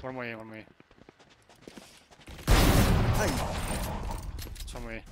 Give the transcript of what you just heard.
One way, one way. Hey. One way.